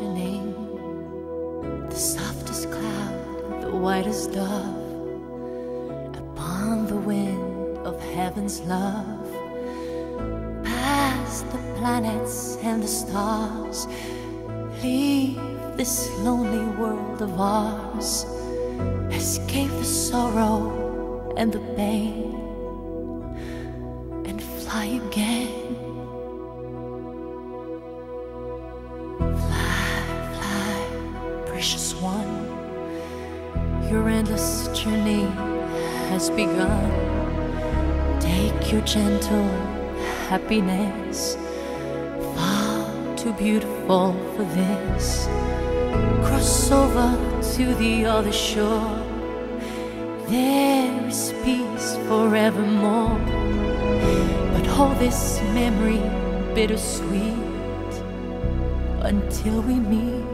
imagining the softest cloud, the whitest dove upon the wind of heaven's love. Past the planets and the stars, leave this lonely world of ours. Escape the sorrow and the pain and fly again. Precious one. Your endless journey has begun. Take your gentle happiness, far too beautiful for this. Cross over to the other shore. There is peace forevermore. But hold this memory bittersweet until we meet.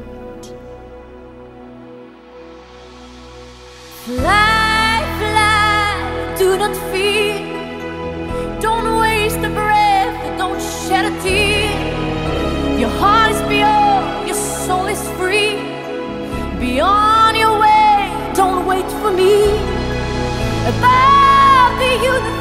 Fly, fly, do not fear. Don't waste a breath, don't shed a tear. Your heart is pure, your soul is free. Be on your way, don't wait for me. Above the universe